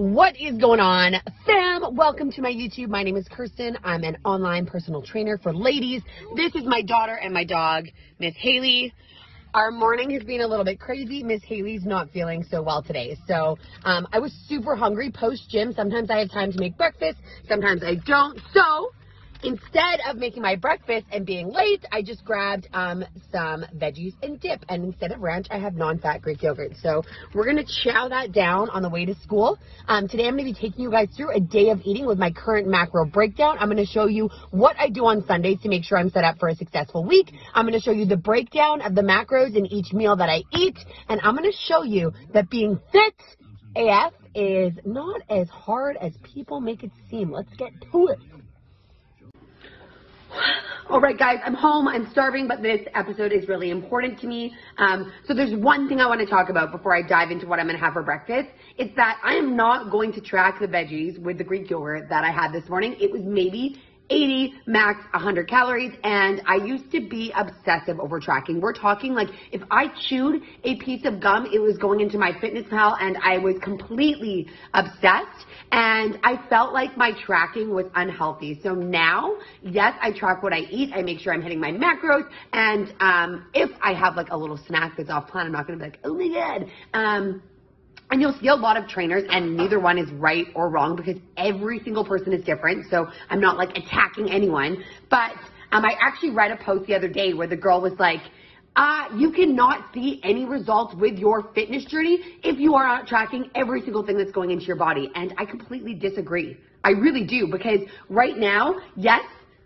What is going on, fam? Welcome to my YouTube. My name is Kirsten. I'm an online personal trainer for ladies. This is my daughter and my dog, Miss Haley. Our morning has been a little bit crazy. Miss Haley's not feeling so well today. So um, I was super hungry post gym. Sometimes I have time to make breakfast. Sometimes I don't. So instead of making my breakfast and being late, I just grabbed um, some veggies and dip. And instead of ranch, I have non-fat Greek yogurt. So we're going to chow that down on the way to school. Um, today, I'm going to be taking you guys through a day of eating with my current macro breakdown. I'm going to show you what I do on Sundays to make sure I'm set up for a successful week. I'm going to show you the breakdown of the macros in each meal that I eat. And I'm going to show you that being fit AF is not as hard as people make it seem. Let's get to it. All right, guys, I'm home. I'm starving, but this episode is really important to me. Um, so there's one thing I want to talk about before I dive into what I'm going to have for breakfast. It's that I am not going to track the veggies with the Greek yogurt that I had this morning. It was maybe 80 max 100 calories and I used to be obsessive over tracking. We're talking like if I chewed a piece of gum, it was going into MyFitnessPal and I was completely obsessed and I felt like my tracking was unhealthy. So now, yes, I track what I eat. I make sure I'm hitting my macros and um, if I have like a little snack that's off plan, I'm not going to be like, oh my God. Um, and you'll see a lot of trainers and neither one is right or wrong because every single person is different. So I'm not like attacking anyone. But um, I actually read a post the other day where the girl was like, uh, you cannot see any results with your fitness journey if you are not tracking every single thing that's going into your body. And I completely disagree. I really do because right now, yes,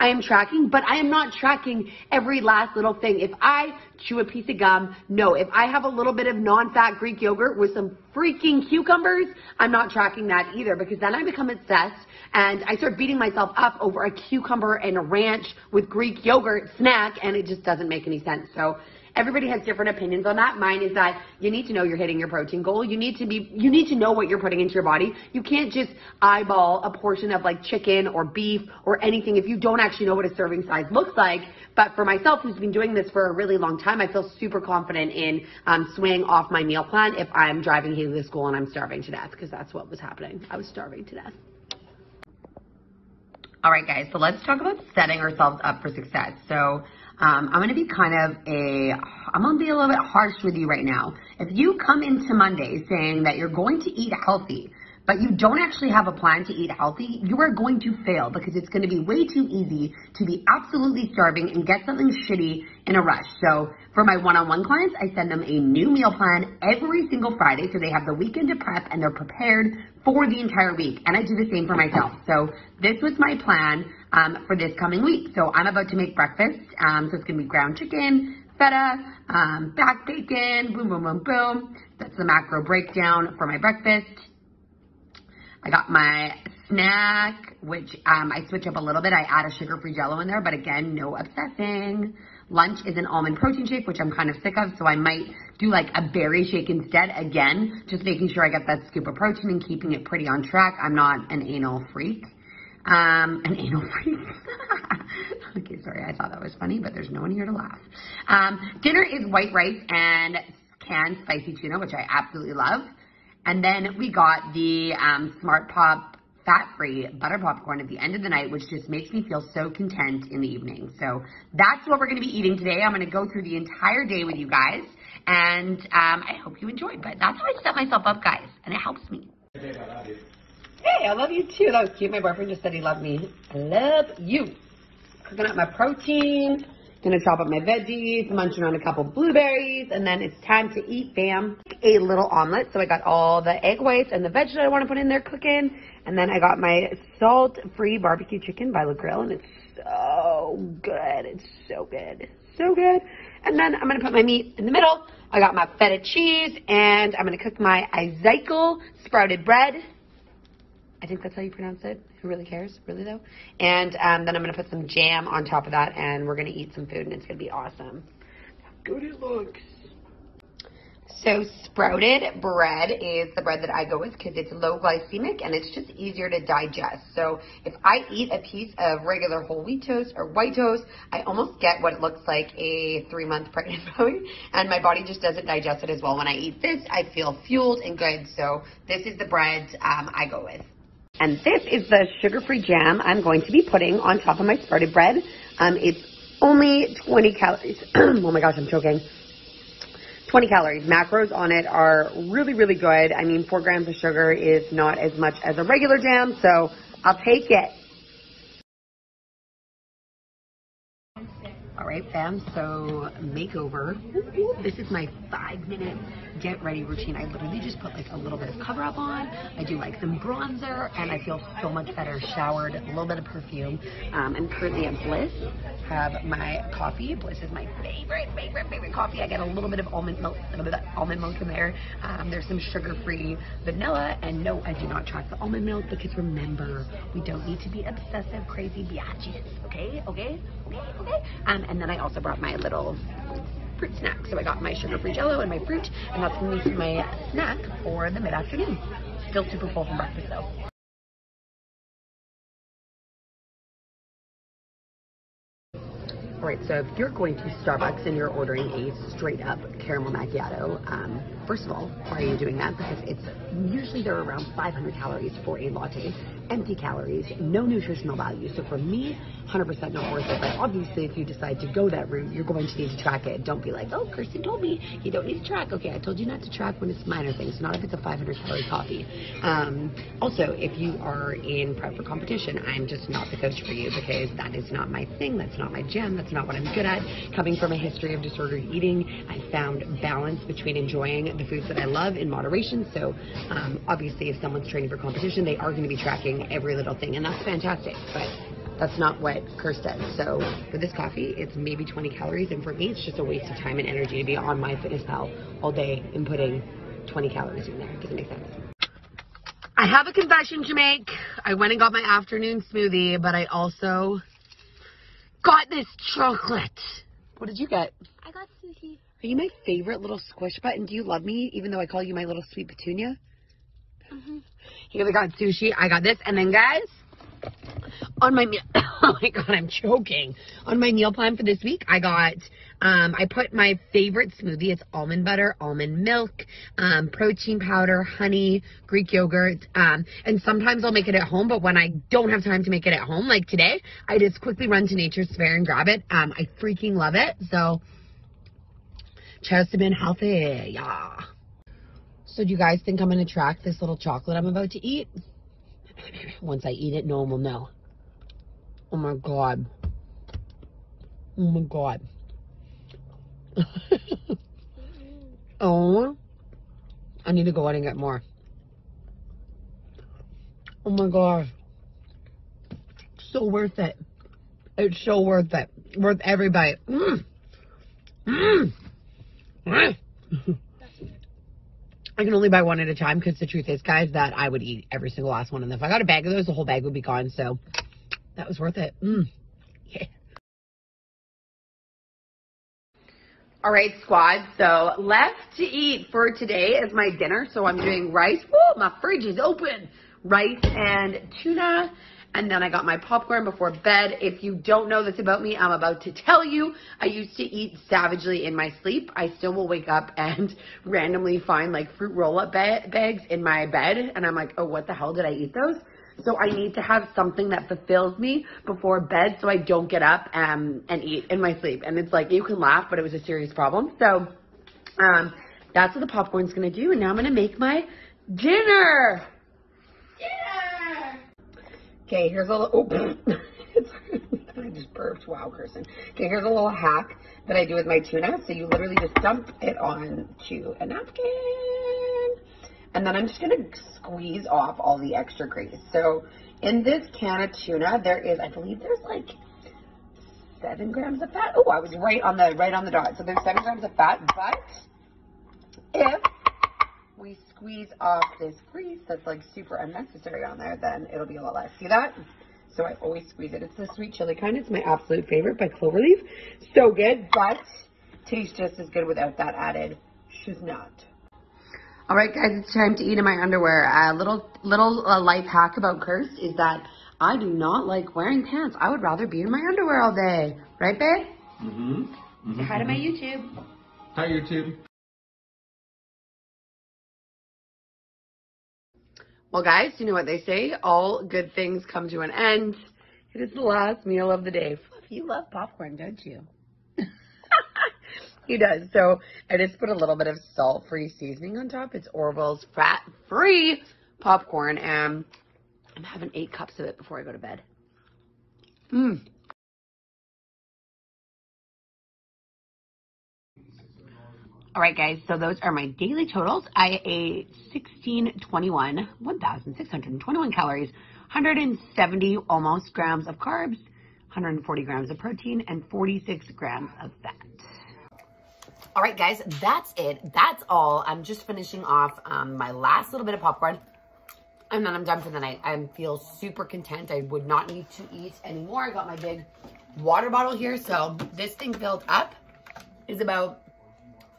I am tracking, but I am not tracking every last little thing. If I chew a piece of gum, no. If I have a little bit of non-fat Greek yogurt with some freaking cucumbers, I'm not tracking that either because then I become obsessed and I start beating myself up over a cucumber and a ranch with Greek yogurt snack and it just doesn't make any sense. So Everybody has different opinions on that. Mine is that you need to know you're hitting your protein goal. You need to be, you need to know what you're putting into your body. You can't just eyeball a portion of like chicken or beef or anything if you don't actually know what a serving size looks like. But for myself, who's been doing this for a really long time, I feel super confident in um, swaying off my meal plan if I'm driving Haley to school and I'm starving to death because that's what was happening. I was starving to death. All right, guys, so let's talk about setting ourselves up for success. So um, I'm going to be kind of a, I'm going to be a little bit harsh with you right now. If you come into Monday saying that you're going to eat healthy, but you don't actually have a plan to eat healthy, you are going to fail because it's going to be way too easy to be absolutely starving and get something shitty in a rush. So for my one-on-one clients, I send them a new meal plan every single Friday so they have the weekend to prep and they're prepared for the entire week. And I do the same for myself. So this was my plan um, for this coming week. So I'm about to make breakfast. Um, so it's to be ground chicken, feta, um, back bacon, boom, boom, boom, boom. That's the macro breakdown for my breakfast. I got my snack, which um, I switch up a little bit. I add a sugar-free jello in there, but again, no obsessing. Lunch is an almond protein shake, which I'm kind of sick of, so I might do like a berry shake instead. Again, just making sure I get that scoop of protein and keeping it pretty on track. I'm not an anal freak. Um, an anal freak. okay, sorry, I thought that was funny, but there's no one here to laugh. Um, dinner is white rice and canned spicy tuna, which I absolutely love. And then we got the um, Smart Pop fat-free butter popcorn at the end of the night, which just makes me feel so content in the evening. So that's what we're going to be eating today. I'm going to go through the entire day with you guys, and um, I hope you enjoy. But that's how I set myself up, guys, and it helps me. Hey, I love you too. That was cute. My boyfriend just said he loved me. Love you. Cooking up my protein. Gonna chop up my veggies, munching on a couple blueberries, and then it's time to eat, fam. A little omelet, so I got all the egg whites and the veg that I want to put in there cooking, and then I got my salt-free barbecue chicken by La Grille, and it's so good. It's so good. So good. And then I'm gonna put my meat in the middle. I got my feta cheese, and I'm gonna cook my Ezekiel sprouted bread. I think that's how you pronounce it. Who really cares? Really though? And um, then I'm gonna put some jam on top of that, and we're gonna eat some food, and it's gonna be awesome. How good it looks. So sprouted bread is the bread that I go with because it's low glycemic and it's just easier to digest. So if I eat a piece of regular whole wheat toast or white toast, I almost get what it looks like a three month pregnant belly and my body just doesn't digest it as well. When I eat this, I feel fueled and good. So this is the bread um, I go with. And this is the sugar-free jam I'm going to be putting on top of my sprouted bread. Um, it's only 20 calories. oh my gosh, I'm choking. 20 calories. Macros on it are really, really good. I mean, four grams of sugar is not as much as a regular jam, so I'll take it. All right, fam, so makeover. This is my five minute get ready routine. I literally just put like a little bit of cover up on. I do like some bronzer and I feel so much better. Showered, a little bit of perfume. Um, I'm currently at Bliss. Have my coffee. Bliss is my favorite, favorite, favorite coffee. I get a little bit of almond milk, a little bit of almond milk in there. Um, there's some sugar-free vanilla. And no, I do not track the almond milk because remember, we don't need to be obsessive, crazy biatches. Okay, okay, okay, okay. Um, and then I also brought my little fruit snack. So I got my sugar-free jello and my fruit, and that's going to be my snack for the mid-afternoon. Still super full from breakfast though. All right, so if you're going to Starbucks and you're ordering a straight up caramel macchiato, um, first of all, why are you doing that? Because it's usually they're around 500 calories for a latte empty calories, no nutritional value. So for me, 100% not worth it. But obviously, if you decide to go that route, you're going to need to track it. Don't be like, oh, Kirsten told me you don't need to track. Okay, I told you not to track when it's minor things, not if it's a 500 calorie coffee. Um, also, if you are in prep for competition, I'm just not the coach for you because that is not my thing. That's not my gem. That's not what I'm good at. Coming from a history of disordered eating, I found balance between enjoying the foods that I love in moderation. So um, obviously, if someone's training for competition, they are going to be tracking every little thing, and that's fantastic. But that's not what Curse does. So for this coffee, it's maybe 20 calories, and for me, it's just a waste of time and energy to be on MyFitnessPal all day and putting 20 calories in there. It doesn't make sense. I have a confession to make. I went and got my afternoon smoothie, but I also got this chocolate. What did you get? I got sushi. Are you my favorite little squish button? Do you love me, even though I call you my little sweet petunia? Here got sushi. I got this. And then, guys, on my meal, oh my God, I'm choking. On my meal plan for this week, I got, um, I put my favorite smoothie. It's almond butter, almond milk, um, protein powder, honey, Greek yogurt. Um, and sometimes I'll make it at home, but when I don't have time to make it at home, like today, I just quickly run to Nature's Fare and grab it. Um, I freaking love it. So, cheers to be healthy. Yeah. So do you guys think I'm going to track this little chocolate I'm about to eat? Once I eat it, no one will know. Oh my God. Oh my God. oh. I need to go out and get more. Oh my God. So worth it. It's so worth it. Worth every bite. Mmm. Mmm. I can only buy one at a time because the truth is, guys, that I would eat every single last one. And if I got a bag of those, the whole bag would be gone. So that was worth it. Mm. Yeah. All right, squad. So left to eat for today is my dinner. So I'm doing rice. Whoa, my fridge is open. Rice and tuna and then I got my popcorn before bed. If you don't know this about me, I'm about to tell you. I used to eat savagely in my sleep. I still will wake up and randomly find like fruit roll-up ba- bags in my bed, and I'm like, oh, what the hell did I eat those? So I need to have something that fulfills me before bed so I don't get up um, and eat in my sleep. And it's like, you can laugh, but it was a serious problem. So um, that's what the popcorn's going to do. And now I'm going to make my dinner. Okay, here's a little, oh, I just burped. Wow, Kirsten. Okay, here's a little hack that I do with my tuna. So you literally just dump it onto a napkin. And then I'm just going to squeeze off all the extra grease. So in this can of tuna, there is, I believe there's like seven grams of fat. Oh, I was right on the, right on the dot. So there's seven grams of fat, but if we squeeze off this grease that's like super unnecessary on there, then it'll be a lot less. See that? So I always squeeze it. It's the sweet chili kind. It's my absolute favorite by Cloverleaf. So good, but tastes just as good without that added she's not. All right, guys, it's time to eat in my underwear. A uh, little little uh, life hack about Curse is that I do not like wearing pants. I would rather be in my underwear all day. Right, babe? Mm-hmm. mm-hmm. Say hi to my YouTube. Hi, YouTube. Well, guys, you know what they say. All good things come to an end. It is the last meal of the day. Fluff, you love popcorn, don't you? he does. So I just put a little bit of salt-free seasoning on top. It's Orville's fat-free popcorn, and I'm having eight cups of it before I go to bed. Mmm. All right, guys, so those are my daily totals. I ate 1621, 1,621 calories, 170 almost grams of carbs, 140 grams of protein, and 46 grams of fat. All right, guys, that's it. That's all. I'm just finishing off um, my last little bit of popcorn, and then I'm done for the night. I feel super content. I would not need to eat anymore. I got my big water bottle here, so this thing filled up is about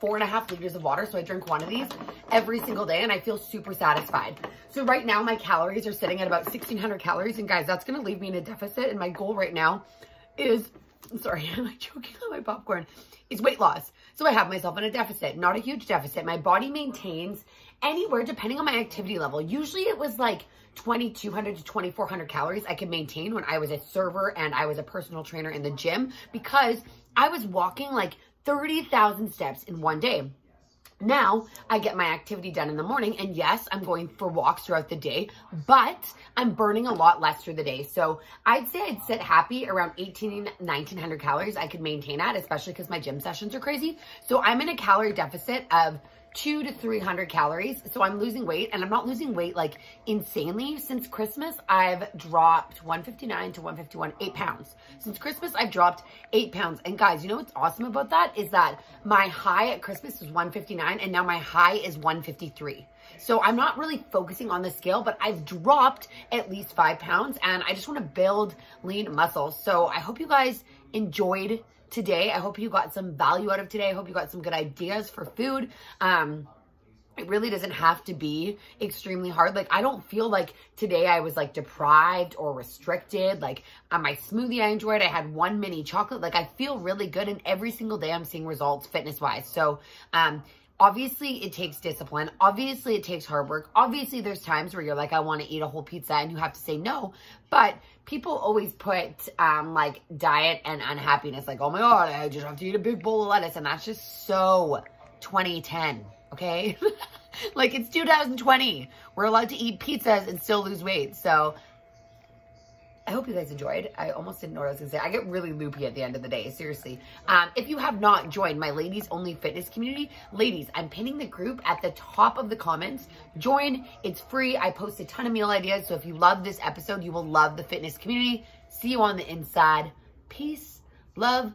four and a half liters of water. So I drink one of these every single day and I feel super satisfied. So right now my calories are sitting at about 1600 calories. And guys, that's going to leave me in a deficit. And my goal right now is, I'm sorry, I'm like choking on my popcorn, is weight loss. So I have myself in a deficit, not a huge deficit. My body maintains anywhere depending on my activity level. Usually it was like 2200 to 2400 calories I could maintain when I was a server and I was a personal trainer in the gym because I was walking like 30,000 steps in one day. Now I get my activity done in the morning and yes, I'm going for walks throughout the day, but I'm burning a lot less through the day. So I'd say I'd sit happy around 18, 1900 calories I could maintain that, especially because my gym sessions are crazy. So I'm in a calorie deficit of two to 300 calories. So I'm losing weight and I'm not losing weight like insanely. Since Christmas, I've dropped 159 to 151, eight pounds. Since Christmas, I've dropped eight pounds. And guys, you know what's awesome about that is that my high at Christmas was 159 and now my high is 153. So I'm not really focusing on the scale, but I've dropped at least five pounds and I just want to build lean muscles. So I hope you guys enjoyed today. I hope you got some value out of today. I hope you got some good ideas for food. Um, it really doesn't have to be extremely hard. Like, I don't feel like today I was like deprived or restricted. Like, on my smoothie I enjoyed, I had one mini chocolate. Like, I feel really good. And every single day I'm seeing results fitness wise. So, um, obviously it takes discipline. Obviously it takes hard work. Obviously there's times where you're like, I want to eat a whole pizza and you have to say no. But people always put um, like diet and unhappiness like, oh my God, I just have to eat a big bowl of lettuce. And that's just so 2010, okay? like it's 2020. We're allowed to eat pizzas and still lose weight. So I hope you guys enjoyed. I almost didn't know what I was going to say. I get really loopy at the end of the day, seriously. Um, if you have not joined my ladies only fitness community, ladies, I'm pinning the group at the top of the comments. Join. It's free. I post a ton of meal ideas. So if you love this episode, you will love the fitness community. See you on the inside. Peace, love,